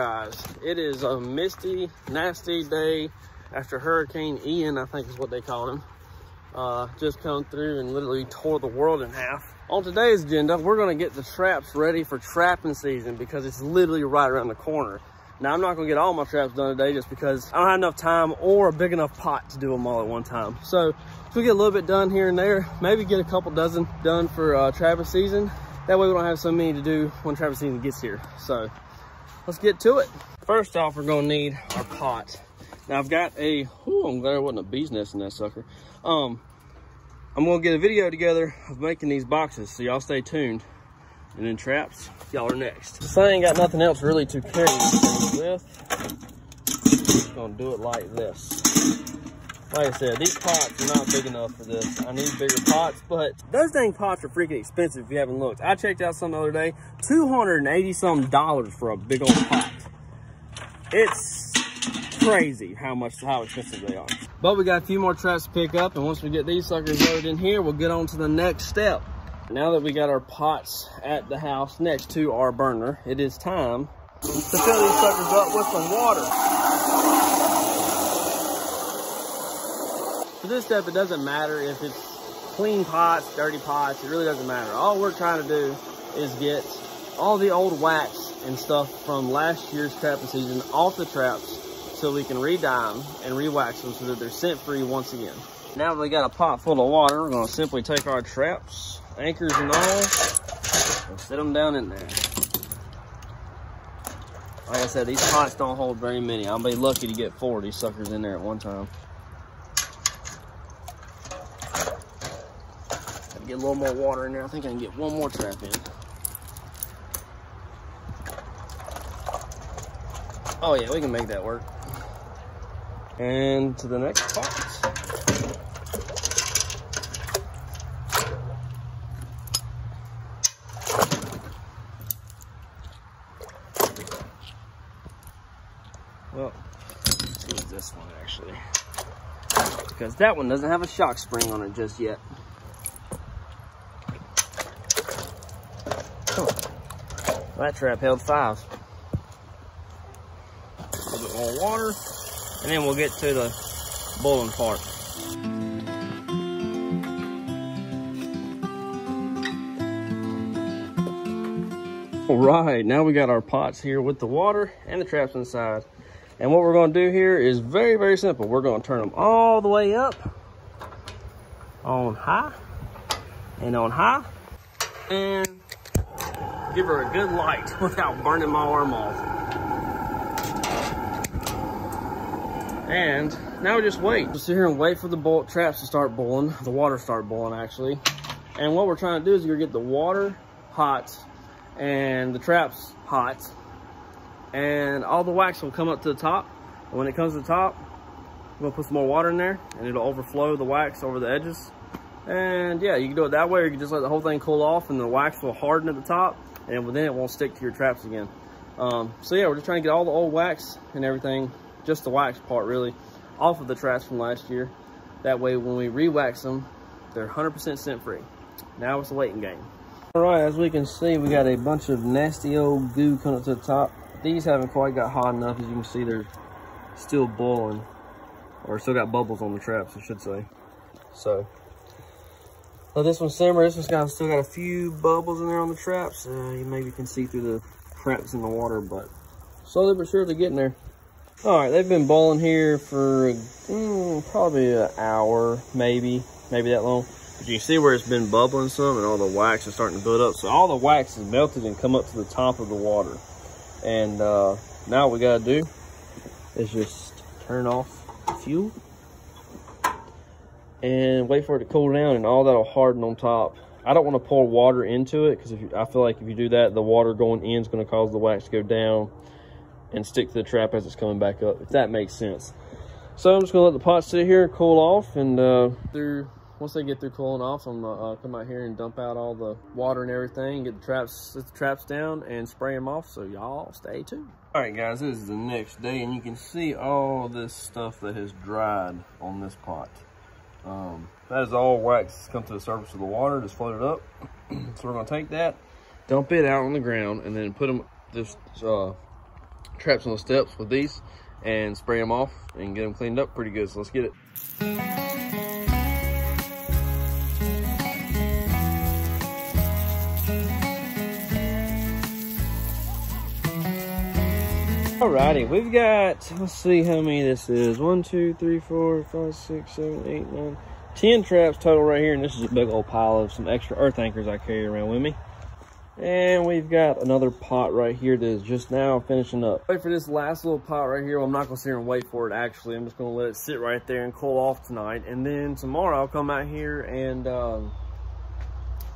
Going guys? It is a misty, nasty day after Hurricane Ian, I think is what they called him. Uh, just come through and literally tore the world in half. On today's agenda, we're gonna get the traps ready for trapping season because it's literally right around the corner. Now, I'm not gonna get all my traps done today just because I don't have enough time or a big enough pot to do them all at one time. So, if we get a little bit done here and there, maybe get a couple dozen done for uh, trapping season. That way we don't have so many to do when trapping season gets here. So, let's get to it. First off, we're gonna need our pot. Now I've got a, whew, I'm glad there wasn't a bee's nest in that sucker. Um, I'm gonna get a video together of making these boxes, so y'all stay tuned. And then traps, y'all are next. This thing ain't got nothing else really to carry with. Just gonna do it like this. Like I said, these pots are not big enough for this. I need bigger pots, but those dang pots are freaking expensive if you haven't looked. I checked out some the other day, 280 some dollars for a big old pot. It's crazy how much, how expensive they are. But we got a few more traps to pick up, and once we get these suckers loaded in here, we'll get on to the next step. Now that we got our pots at the house next to our burner, it is time to fill these suckers up with some water. This step, it doesn't matter if it's clean pots, dirty pots, it really doesn't matter. All we're trying to do is get all the old wax and stuff from last year's trapping season off the traps so we can re-dye them and re-wax them so that they're scent free once again. Now that we got a pot full of water, we're gonna simply take our traps, anchors and all, and set them down in there. Like I said, these pots don't hold very many. I'll be lucky to get four of these suckers in there at one time. Get a little more water in there. I think I can get one more trap in. Oh yeah, we can make that work. And to the next pot. Well, let's use this one actually. Because that one doesn't have a shock spring on it just yet. That trap held five. A little bit more water, and then we'll get to the boiling part. All right, now we got our pots here with the water and the traps inside. And what we're gonna do here is very, very simple. We're gonna turn them all the way up on high and on high and give her a good light without burning my arm off. And now we just wait. Just sit here and wait for the boil, traps to start boiling, the water start boiling actually. And what we're trying to do is you're gonna get the water hot and the traps hot and all the wax will come up to the top. And when it comes to the top, we're gonna put some more water in there and it'll overflow the wax over the edges. And yeah, you can do it that way or you can just let the whole thing cool off and the wax will harden at the top and then it won't stick to your traps again. Um, so yeah, we're just trying to get all the old wax and everything, just the wax part really, off of the traps from last year. That way when we re-wax them, they're 100% scent free. Now it's a waiting game. All right, as we can see, we got a bunch of nasty old goo coming up to the top. These haven't quite got hot enough. As you can see, they're still boiling, or still got bubbles on the traps, I should say. So, let this one simmer. This one's got still got a few bubbles in there on the traps. Uh, you maybe can see through the traps in the water, but slowly but surely getting there. All right, they've been boiling here for mm, probably an hour, maybe, maybe that long. But you can see where it's been bubbling some and all the wax is starting to build up. So all the wax is melted and come up to the top of the water. And uh, now what we gotta do is just turn off the fuel and wait for it to cool down and all that'll harden on top. I don't want to pour water into it because I feel like if you do that, the water going in is going to cause the wax to go down and stick to the trap as it's coming back up, if that makes sense. So I'm just going to let the pot sit here, cool off, and uh, through once they get through cooling off, I'm gonna uh, come out here and dump out all the water and everything, get the traps, set the traps down, and spray them off. So y'all stay tuned. All right, guys, this is the next day, and you can see all this stuff that has dried on this pot. Um, that is all wax come to the surface of the water, just floated up. so we're gonna take that, dump it out on the ground, and then put them just uh, traps on the steps with these and spray them off and get them cleaned up pretty good. So let's get it. Alrighty, we've got, let's see how many this is. One, two, three, four, five, six, seven, eight, nine, ten traps total right here. And this is a big old pile of some extra earth anchors I carry around with me. And we've got another pot right here that is just now finishing up. Wait for this last little pot right here. Well, I'm not gonna sit here and wait for it actually. I'm just gonna let it sit right there and cool off tonight. And then tomorrow I'll come out here and um,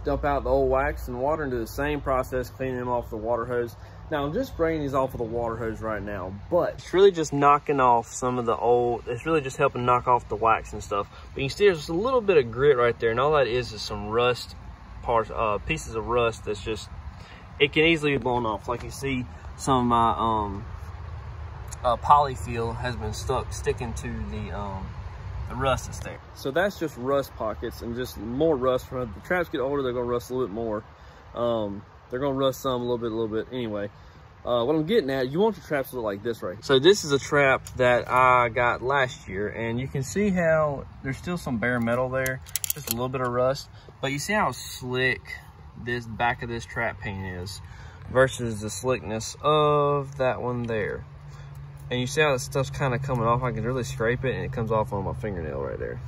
dump out the old wax and water do the same process, cleaning them off the water hose. Now, I'm just spraying these off with the water hose right now, but it's really just knocking off some of the old, it's really just helping knock off the wax and stuff. But you can see there's a little bit of grit right there, and all that is is some rust parts, uh, pieces of rust that's just, it can easily be blown off. Like you see, some of my um, uh, polyfill has been stuck, sticking to the, um, the rust is there. So that's just rust pockets and just more rust. When the traps get older, they're gonna rust a little bit more. Um, they're gonna rust some a little bit, a little bit. Anyway, uh, what I'm getting at, you want your traps to look like this right So this is a trap that I got last year, and you can see how there's still some bare metal there, just a little bit of rust. But you see how slick this back of this trap paint is versus the slickness of that one there. And you see how that stuff's kind of coming off. I can really scrape it and it comes off on my fingernail right there.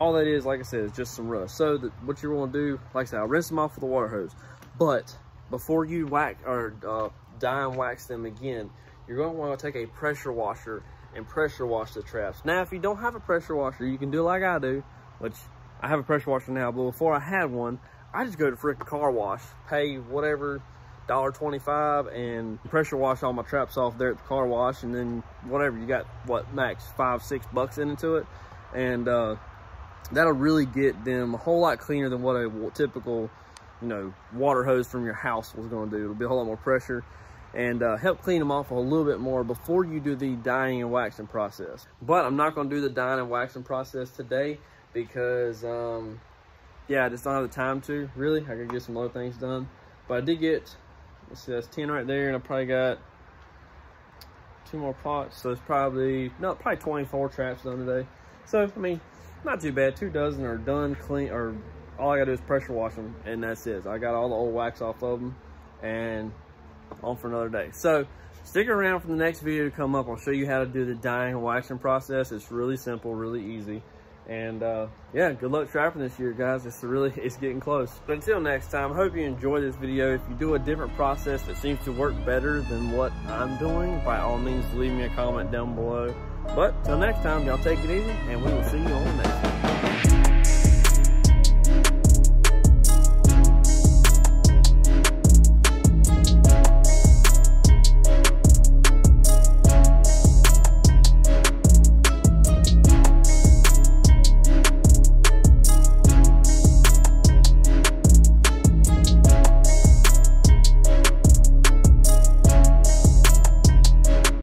All that is, like I said, is just some rust. So the, what you're gonna do, like I said, I'll rinse them off with a water hose. But before you wax or uh, dye and wax them again, you're going to want to take a pressure washer and pressure wash the traps. Now, if you don't have a pressure washer, you can do like I do, which I have a pressure washer now, but before I had one, I just go to freaking car wash, pay whatever, $1.25 and pressure wash all my traps off there at the car wash and then whatever, you got what, max five, six bucks into it. And uh, that'll really get them a whole lot cleaner than what a typical you know, water hose from your house was going to do. It'll be a whole lot more pressure and uh, help clean them off a little bit more before you do the dyeing and waxing process. But I'm not going to do the dyeing and waxing process today because, um, yeah, I just don't have the time to, really. I got to get some other things done. But I did get, let's see, that's 10 right there, and I probably got two more pots. So it's probably, no, probably 24 traps done today. So, I mean, not too bad. Two dozen are done clean, or all I gotta do is pressure wash them and that's it. I got all the old wax off of them and on for another day. So stick around for the next video to come up. I'll show you how to do the dyeing and waxing process. It's really simple, really easy. And uh, yeah, good luck trapping this year, guys. It's really, it's getting close. But until next time, I hope you enjoy this video. If you do a different process that seems to work better than what I'm doing, by all means, leave me a comment down below. But till next time, y'all take it easy, and we will see you on the next one.